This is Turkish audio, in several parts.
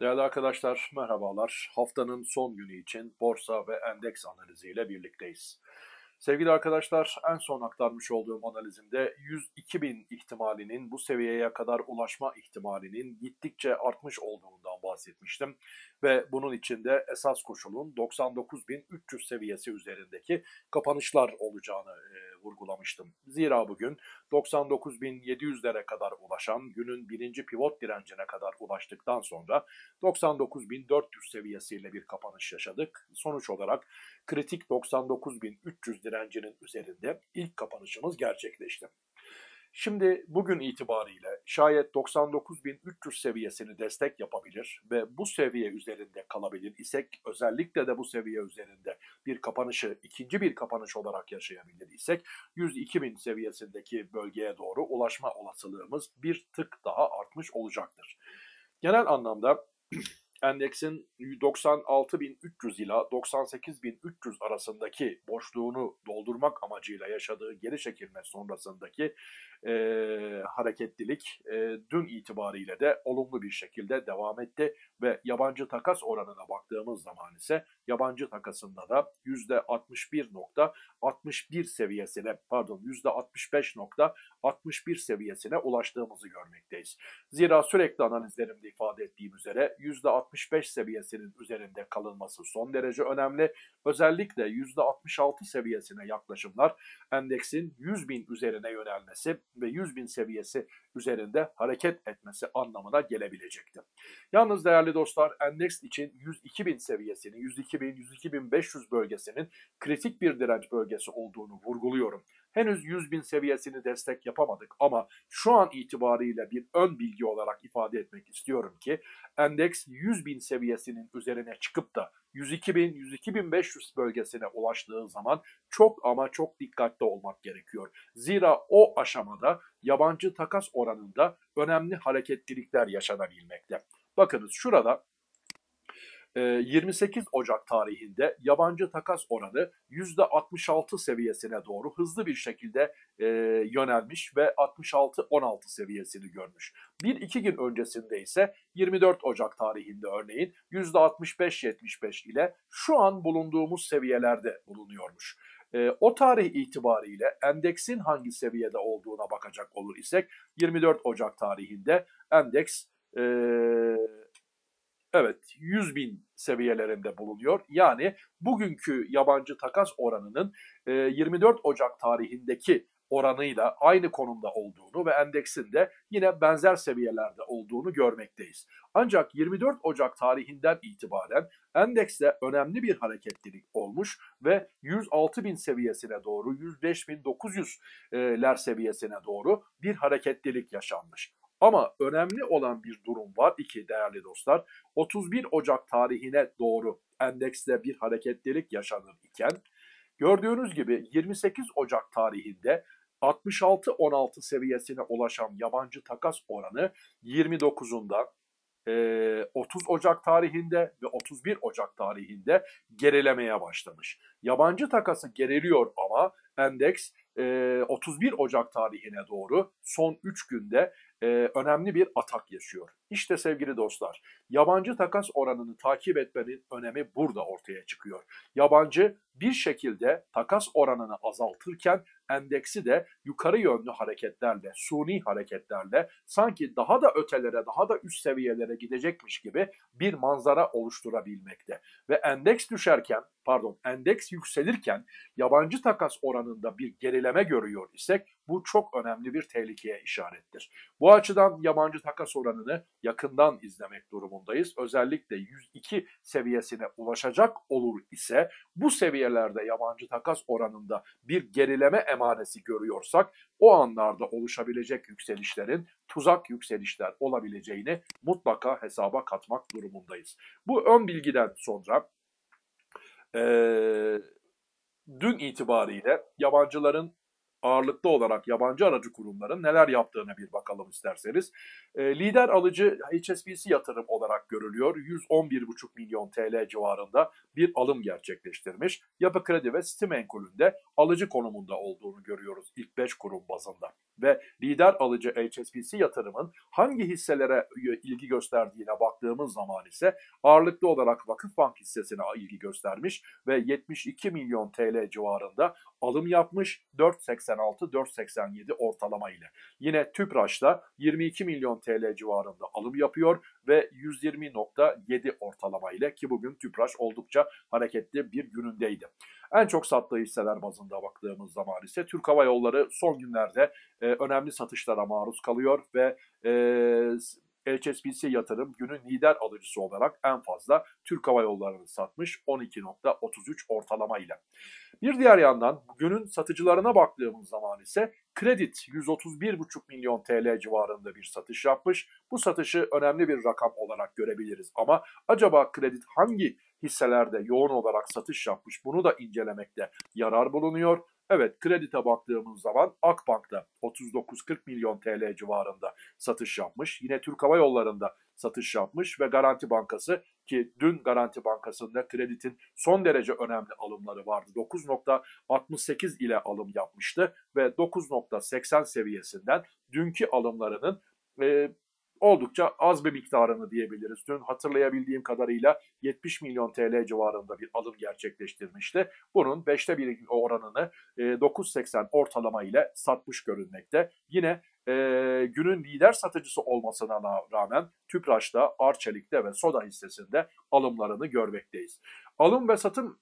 Değerli arkadaşlar merhabalar. Haftanın son günü için borsa ve endeks analiziyle birlikteyiz. Sevgili arkadaşlar en son aktarmış olduğum analizimde 102 bin ihtimalinin bu seviyeye kadar ulaşma ihtimalinin gittikçe artmış olduğundan bahsetmiştim. Ve bunun içinde esas koşulun 99.300 seviyesi üzerindeki kapanışlar olacağını e, vurgulamıştım. Zira bugün 99.700'lere kadar ulaşan günün birinci pivot direncine kadar ulaştıktan sonra 99.400 seviyesiyle bir kapanış yaşadık. Sonuç olarak kritik 99.300 direncinin üzerinde ilk kapanışımız gerçekleşti. Şimdi bugün itibariyle şayet 99.300 seviyesini destek yapabilir ve bu seviye üzerinde kalabilir isek özellikle de bu seviye üzerinde bir kapanışı ikinci bir kapanış olarak yaşayabilir isek 102.000 seviyesindeki bölgeye doğru ulaşma olasılığımız bir tık daha artmış olacaktır. Genel anlamda endeksin 96.300 ila 98.300 arasındaki boşluğunu doldurmak amacıyla yaşadığı geri çekilme sonrasındaki e, hareketlilik e, dün itibariyle de olumlu bir şekilde devam etti ve yabancı takas oranına baktığımız zaman ise yabancı takasında da %61.61 seviyesine pardon %65.61 seviyesine ulaştığımızı görmekteyiz. Zira sürekli analizlerimde ifade ettiğim üzere %65 seviyesinin üzerinde kalınması son derece önemli. Özellikle %66 seviyesine yaklaşımlar endeksin 100 bin üzerine yönelmesi ve 100 bin seviyesi üzerinde hareket etmesi anlamına gelebilecektir. Yalnız değerli dostlar endeks için 102 bin seviyesini, 102 bin, 102 bin 500 bölgesinin kritik bir direnç bölgesi olduğunu vurguluyorum. Henüz 100 bin seviyesini destek yapamadık ama şu an itibariyle bir ön bilgi olarak ifade etmek istiyorum ki endeks 100 bin seviyesinin üzerine çıkıp da 102 bin, 102 bin 500 bölgesine ulaştığı zaman çok ama çok dikkatli olmak gerekiyor. Zira o aşamada yabancı takas oranında önemli hareketlilikler yaşanabilmekte. Bakınız şurada 28 Ocak tarihinde yabancı takas oranı %66 seviyesine doğru hızlı bir şekilde e, yönelmiş ve 66-16 seviyesini görmüş. Bir iki gün öncesinde ise 24 Ocak tarihinde örneğin %65-75 ile şu an bulunduğumuz seviyelerde bulunuyormuş. E, o tarih itibariyle endeksin hangi seviyede olduğuna bakacak olur isek 24 Ocak tarihinde endeks e, evet 100 bin seviyelerinde bulunuyor. Yani bugünkü yabancı takas oranının 24 e, Ocak tarihindeki oranıyla aynı konumda olduğunu ve endeksin de yine benzer seviyelerde olduğunu görmekteyiz. Ancak 24 Ocak tarihinden itibaren endekste önemli bir hareketlilik olmuş ve 106 bin seviyesine doğru 105.900'ler seviyesine doğru bir hareketlilik yaşanmış. Ama önemli olan bir durum var iki değerli dostlar. 31 Ocak tarihine doğru endekste bir hareketlilik yaşanır iken gördüğünüz gibi 28 Ocak tarihinde 66-16 seviyesine ulaşan yabancı takas oranı 29'unda 30 Ocak tarihinde ve 31 Ocak tarihinde gerilemeye başlamış. Yabancı takası geriliyor ama endeks 31 Ocak tarihine doğru son 3 günde önemli bir atak yaşıyor. İşte sevgili dostlar, yabancı takas oranını takip etmenin önemi burada ortaya çıkıyor. Yabancı bir şekilde takas oranını azaltırken endeksi de yukarı yönlü hareketlerle, suni hareketlerle sanki daha da ötelere, daha da üst seviyelere gidecekmiş gibi bir manzara oluşturabilmekte. Ve endeks düşerken, pardon, endeks yükselirken yabancı takas oranında bir gerileme görüyor isek bu çok önemli bir tehlikeye işarettir. Bu açıdan yabancı takas oranını yakından izlemek durumundayız. Özellikle 102 seviyesine ulaşacak olur ise bu seviyelerde yabancı takas oranında bir gerileme emaresi görüyorsak o anlarda oluşabilecek yükselişlerin tuzak yükselişler olabileceğini mutlaka hesaba katmak durumundayız. Bu ön bilgiden sonra ee, dün itibariyle yabancıların ağırlıklı olarak yabancı aracı kurumların neler yaptığını bir bakalım isterseniz. E, lider alıcı HSBC yatırım olarak görülüyor. 111,5 milyon TL civarında bir alım gerçekleştirmiş. Yapı Kredi ve Stimenkul'ün de alıcı konumunda olduğunu görüyoruz ilk 5 kurum bazında. Ve lider alıcı HSBC yatırımın hangi hisselere ilgi gösterdiğine baktığımız zaman ise ağırlıklı olarak Vakıfbank hissesine ilgi göstermiş ve 72 milyon TL civarında alım yapmış 4.86-4.87 ortalama ile. Yine Tüpraş'ta 22 milyon TL civarında alım yapıyor ve 120.7 ortalama ile ki bugün Tüpraş oldukça hareketli bir günündeydi. En çok sattığı hisseler bazında baktığımız zaman ise Türk Hava Yolları son günlerde e, önemli satışlara maruz kalıyor ve e, HSBC yatırım günün lider alıcısı olarak en fazla Türk Hava Yolları'nı satmış 12.33 ortalama ile. Bir diğer yandan günün satıcılarına baktığımız zaman ise Kredit 131,5 milyon TL civarında bir satış yapmış. Bu satışı önemli bir rakam olarak görebiliriz ama acaba Kredit hangi hisselerde yoğun olarak satış yapmış bunu da incelemekte yarar bulunuyor. Evet kredite baktığımız zaman Akbank'ta 39-40 milyon TL civarında satış yapmış. Yine Türk Hava Yolları'nda satış yapmış ve Garanti Bankası ki dün Garanti Bankası'nda kreditin son derece önemli alımları vardı. 9.68 ile alım yapmıştı ve 9.80 seviyesinden dünkü alımlarının e, oldukça az bir miktarını diyebiliriz. Dün hatırlayabildiğim kadarıyla 70 milyon TL civarında bir alım gerçekleştirmişti. Bunun 5'te 1 oranını 9.80 ortalama ile satmış görünmekte. Yine e, günün lider satıcısı olmasına rağmen Tüpraş'ta, Arçelik'te ve Soda hissesinde alımlarını görmekteyiz. Alım ve satım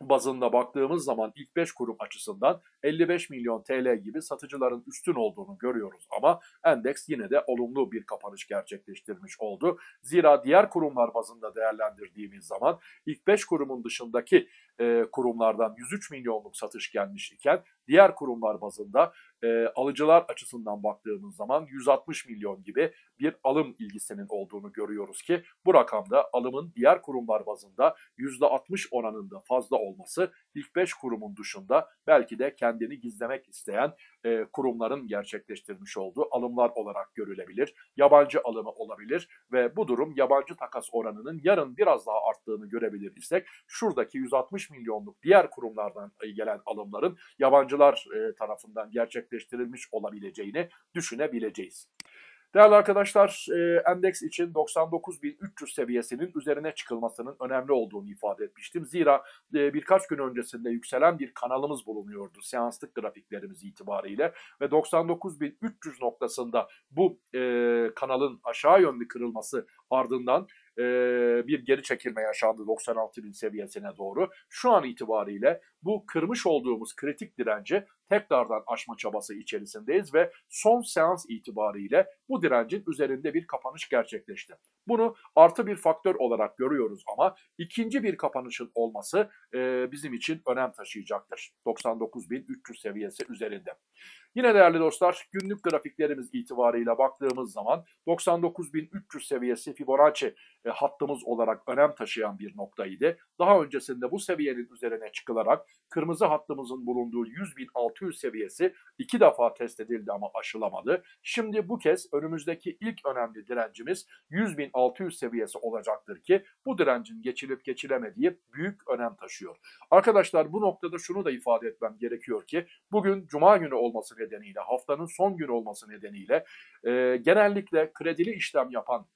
bazında baktığımız zaman ilk 5 kurum açısından 55 milyon TL gibi satıcıların üstün olduğunu görüyoruz ama endeks yine de olumlu bir kapanış gerçekleştirmiş oldu. Zira diğer kurumlar bazında değerlendirdiğimiz zaman ilk 5 kurumun dışındaki e, kurumlardan 103 milyonluk satış gelmiş iken diğer kurumlar bazında e, alıcılar açısından baktığımız zaman 160 milyon gibi bir alım ilgisinin olduğunu görüyoruz ki bu rakamda alımın diğer kurumlar bazında %60 oranında fazla olması ilk 5 kurumun dışında belki de kendini gizlemek isteyen e, kurumların gerçekleştirmiş olduğu alımlar olarak görülebilir. Yabancı alımı olabilir ve bu durum yabancı takas oranının yarın biraz daha arttığını görebilir isek şuradaki 160 milyonluk diğer kurumlardan gelen alımların yabancılar e, tarafından gerçekleştirilmiş olabileceğini düşünebileceğiz. Değerli arkadaşlar, e, endeks için 99.300 seviyesinin üzerine çıkılmasının önemli olduğunu ifade etmiştim. Zira e, birkaç gün öncesinde yükselen bir kanalımız bulunuyordu seanslık grafiklerimiz itibariyle ve 99.300 noktasında bu e, kanalın aşağı yönlü kırılması ardından bir geri çekilme yaşandı 96 bin seviyesine doğru. Şu an itibariyle bu kırmış olduğumuz kritik direnci tekrardan aşma çabası içerisindeyiz ve son seans itibariyle bu direncin üzerinde bir kapanış gerçekleşti. Bunu artı bir faktör olarak görüyoruz ama ikinci bir kapanışın olması e, bizim için önem taşıyacaktır. 99.300 seviyesi üzerinde. Yine değerli dostlar günlük grafiklerimiz itibarıyla baktığımız zaman 99.300 seviyesi Fibonacci e, hattımız olarak önem taşıyan bir noktaydı. Daha öncesinde bu seviyenin üzerine çıkılarak kırmızı hattımızın bulunduğu 100.600 seviyesi iki defa test edildi ama aşılamadı. Şimdi bu kez önümüzdeki ilk önemli direncimiz 100.600 seviyesi olacaktır ki bu direncin geçilip geçilemediği büyük önem taşıyor. Arkadaşlar bu noktada şunu da ifade etmem gerekiyor ki bugün cuma günü olması nedeniyle haftanın son günü olması nedeniyle e, genellikle kredili işlem yapan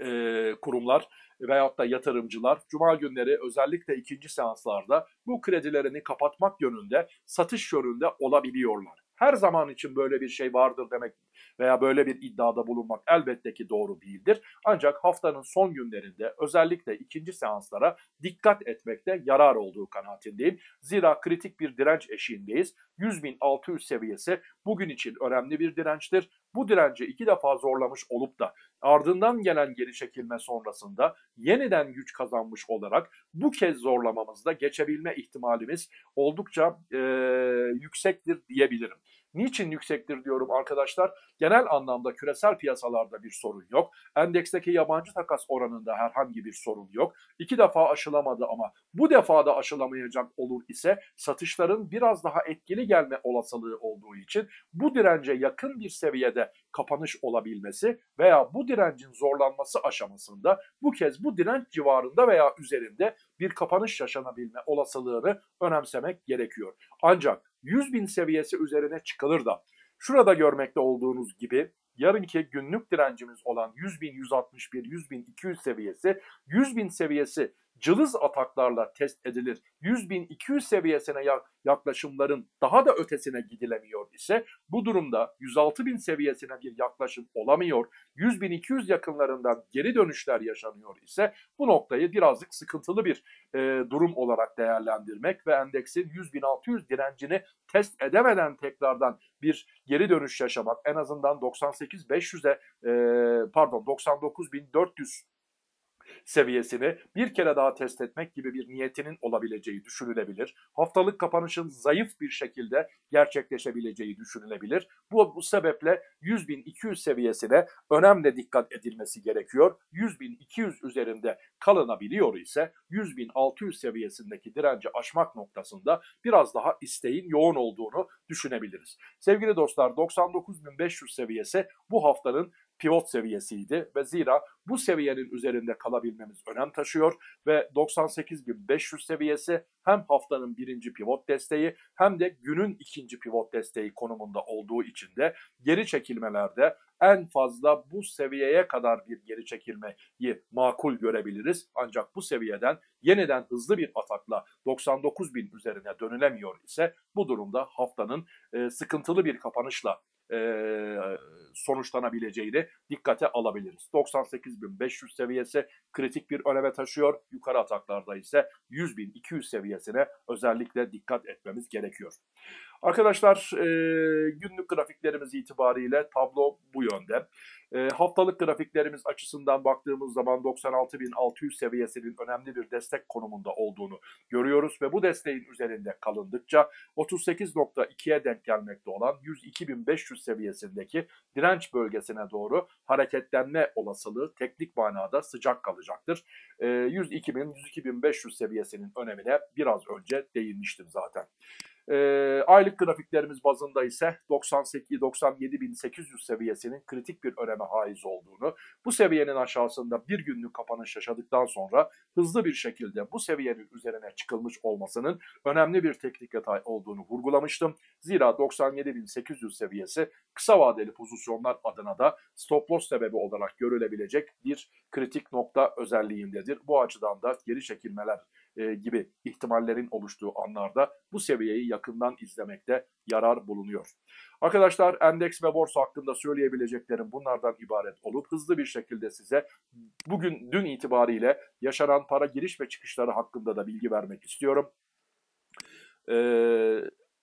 e, kurumlar veyahut da yatırımcılar cuma günleri özellikle ikinci seanslarda bu kredilerini kapatmak yönünde satış yönünde olabiliyorlar. Her zaman için böyle bir şey vardır demek veya böyle bir iddiada bulunmak elbette ki doğru değildir. Ancak haftanın son günlerinde özellikle ikinci seanslara dikkat etmekte yarar olduğu kanaatindeyim. Zira kritik bir direnç eşiğindeyiz. 100.600 seviyesi bugün için önemli bir dirençtir. Bu direnci iki defa zorlamış olup da ardından gelen geri çekilme sonrasında yeniden güç kazanmış olarak bu kez zorlamamızda geçebilme ihtimalimiz oldukça e, yüksektir diyebilirim. Niçin yüksektir diyorum arkadaşlar? Genel anlamda küresel piyasalarda bir sorun yok. Endeksteki yabancı takas oranında herhangi bir sorun yok. İki defa aşılamadı ama bu defa da aşılamayacak olur ise satışların biraz daha etkili gelme olasılığı olduğu için bu dirence yakın bir seviyede kapanış olabilmesi veya bu direncin zorlanması aşamasında bu kez bu direnç civarında veya üzerinde bir kapanış yaşanabilme olasılığını önemsemek gerekiyor. Ancak 100 bin seviyesi üzerine çıkılır da şurada görmekte olduğunuz gibi yarınki günlük direncimiz olan 100 bin 161, 100 bin 200 seviyesi, 100 bin seviyesi cılız ataklarla test edilir. 100.200 seviyesine yaklaşımların daha da ötesine gidilemiyor ise bu durumda 106.000 seviyesine bir yaklaşım olamıyor. 100.200 yakınlarından geri dönüşler yaşanıyor ise bu noktayı birazcık sıkıntılı bir e, durum olarak değerlendirmek ve endeksin 100.600 direncini test edemeden tekrardan bir geri dönüş yaşamak en azından 98.500'e e, pardon 99.400 seviyesini bir kere daha test etmek gibi bir niyetinin olabileceği düşünülebilir. Haftalık kapanışın zayıf bir şekilde gerçekleşebileceği düşünülebilir. Bu, bu sebeple 100.200 seviyesine önemli dikkat edilmesi gerekiyor. 100.200 üzerinde kalınabiliyor ise 100.600 seviyesindeki direnci aşmak noktasında biraz daha isteğin yoğun olduğunu düşünebiliriz. Sevgili dostlar 99.500 seviyesi bu haftanın pivot seviyesiydi ve zira bu seviyenin üzerinde kalabilmemiz önem taşıyor ve 98.500 seviyesi hem haftanın birinci pivot desteği hem de günün ikinci pivot desteği konumunda olduğu için de geri çekilmelerde en fazla bu seviyeye kadar bir geri çekilmeyi makul görebiliriz. Ancak bu seviyeden yeniden hızlı bir atakla 99 bin üzerine dönülemiyor ise bu durumda haftanın e, sıkıntılı bir kapanışla e, sonuçlanabileceğini dikkate alabiliriz. 98.500 seviyesi kritik bir öneme taşıyor. Yukarı ataklarda ise 100.200 seviyesine özellikle dikkat etmemiz gerekiyor. Arkadaşlar e, günlük grafiklerimiz itibariyle tablo bu yönde. E, haftalık grafiklerimiz açısından baktığımız zaman 96.600 seviyesinin önemli bir destek konumunda olduğunu görüyoruz ve bu desteğin üzerinde kalındıkça 38.2'ye denk gelmekte olan 102.500 seviyesindeki direnç bölgesine doğru hareketlenme olasılığı teknik manada sıcak kalacaktır. E, 102.000-102.500 seviyesinin önemine biraz önce değinmiştim zaten. E, aylık grafiklerimiz bazında ise 98-97.800 seviyesinin kritik bir öneme haiz olduğunu, bu seviyenin aşağısında bir günlük kapanış yaşadıktan sonra hızlı bir şekilde bu seviyenin üzerine çıkılmış olmasının önemli bir teknik detay olduğunu vurgulamıştım. Zira 97.800 seviyesi kısa vadeli pozisyonlar adına da stop loss sebebi olarak görülebilecek bir kritik nokta özelliğindedir. Bu açıdan da geri çekilmeler e, gibi ihtimallerin oluştuğu anlarda bu seviyeyi yakından izlemekte yarar bulunuyor. Arkadaşlar endeks ve borsa hakkında söyleyebileceklerim bunlardan ibaret olup hızlı bir şekilde size bugün dün itibariyle yaşanan para giriş ve çıkışları hakkında da bilgi vermek istiyorum. Ee,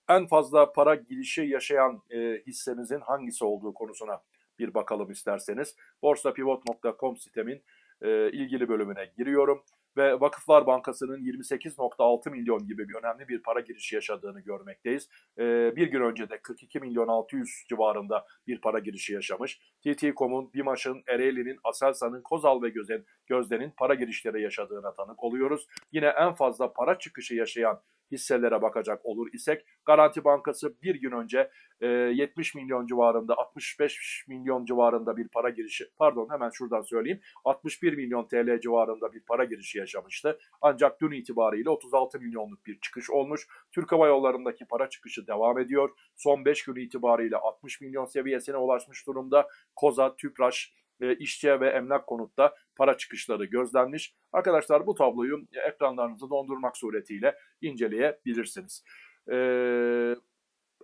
en fazla para girişi yaşayan e, hissemizin hangisi olduğu konusuna bir bakalım isterseniz. borsapivot.com sitemin e, ilgili bölümüne giriyorum ve Vakıflar Bankası'nın 28.6 milyon gibi bir önemli bir para girişi yaşadığını görmekteyiz. Ee, bir gün önce de 42 milyon 600 civarında bir para girişi yaşamış. TT.com'un, BİMAŞ'ın, Ereğli'nin, Aselsan'ın, Kozal ve Gözen, Gözde'nin para girişleri yaşadığına tanık oluyoruz. Yine en fazla para çıkışı yaşayan hisselere bakacak olur isek Garanti Bankası bir gün önce e, 70 milyon civarında 65 milyon civarında bir para girişi pardon hemen şuradan söyleyeyim 61 milyon TL civarında bir para girişi yaşamıştı. Ancak dün itibariyle 36 milyonluk bir çıkış olmuş. Türk Hava Yolları'ndaki para çıkışı devam ediyor. Son 5 gün itibariyle 60 milyon seviyesine ulaşmış durumda. Koza, Tüpraş, e, işçi ve emlak konutta para çıkışları gözlenmiş. Arkadaşlar bu tabloyu ekranlarınızı dondurmak suretiyle inceleyebilirsiniz. Ee,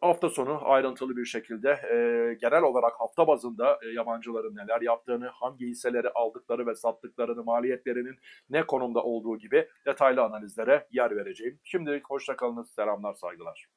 hafta sonu ayrıntılı bir şekilde e, genel olarak hafta bazında e, yabancıların neler yaptığını, hangi hisseleri aldıkları ve sattıklarını, maliyetlerinin ne konumda olduğu gibi detaylı analizlere yer vereceğim. Şimdilik hoşçakalınız, selamlar, saygılar.